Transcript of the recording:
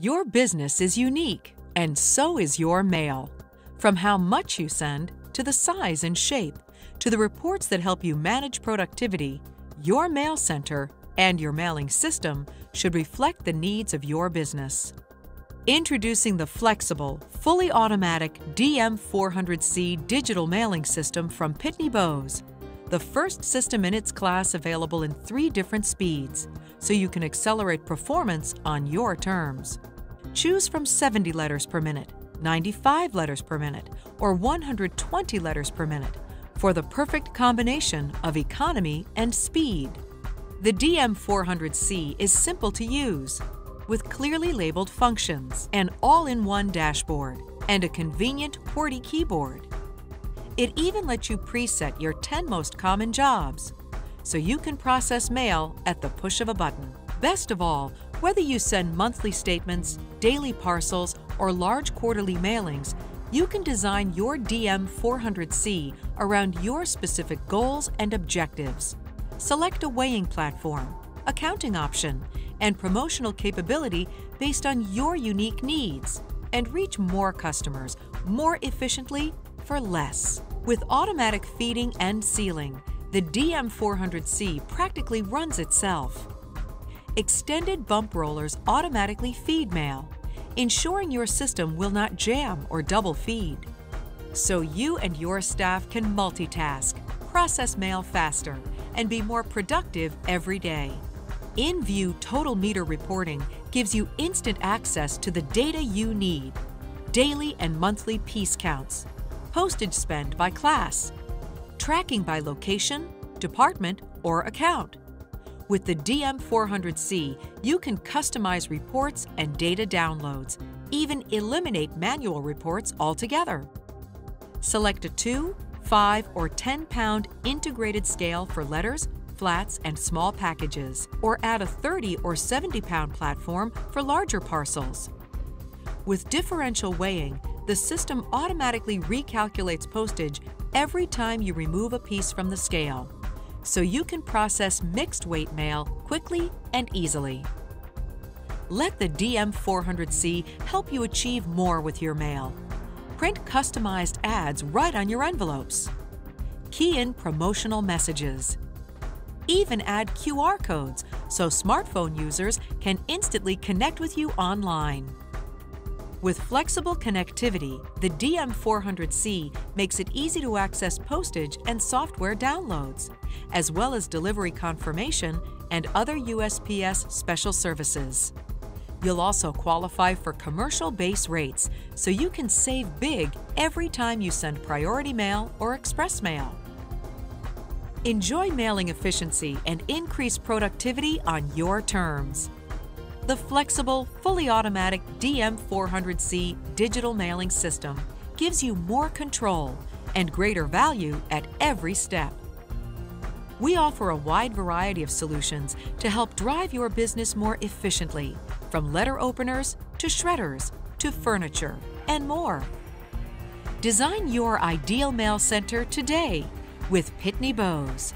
Your business is unique, and so is your mail. From how much you send, to the size and shape, to the reports that help you manage productivity, your mail center and your mailing system should reflect the needs of your business. Introducing the flexible, fully automatic DM400C digital mailing system from Pitney Bowes, the first system in its class available in three different speeds, so you can accelerate performance on your terms. Choose from 70 letters per minute, 95 letters per minute, or 120 letters per minute for the perfect combination of economy and speed. The DM400C is simple to use, with clearly labeled functions, an all-in-one dashboard, and a convenient QWERTY keyboard. It even lets you preset your 10 most common jobs, so you can process mail at the push of a button. Best of all, whether you send monthly statements, daily parcels, or large quarterly mailings, you can design your DM400C around your specific goals and objectives. Select a weighing platform, accounting option, and promotional capability based on your unique needs and reach more customers more efficiently for less. With automatic feeding and sealing, the DM400C practically runs itself. Extended bump rollers automatically feed mail, ensuring your system will not jam or double feed. So you and your staff can multitask, process mail faster, and be more productive every day. InView Total Meter Reporting gives you instant access to the data you need daily and monthly piece counts, postage spend by class, tracking by location, department, or account. With the DM400C, you can customize reports and data downloads, even eliminate manual reports altogether. Select a 2, 5, or 10 pound integrated scale for letters, flats, and small packages, or add a 30 or 70 pound platform for larger parcels. With differential weighing, the system automatically recalculates postage every time you remove a piece from the scale, so you can process mixed weight mail quickly and easily. Let the DM400C help you achieve more with your mail. Print customized ads right on your envelopes. Key in promotional messages even add QR codes so smartphone users can instantly connect with you online. With flexible connectivity, the DM400C makes it easy to access postage and software downloads, as well as delivery confirmation and other USPS special services. You'll also qualify for commercial base rates, so you can save big every time you send priority mail or express mail. Enjoy mailing efficiency and increase productivity on your terms. The flexible, fully automatic DM400C digital mailing system gives you more control and greater value at every step. We offer a wide variety of solutions to help drive your business more efficiently, from letter openers to shredders to furniture and more. Design your ideal mail center today with Pitney Bowes.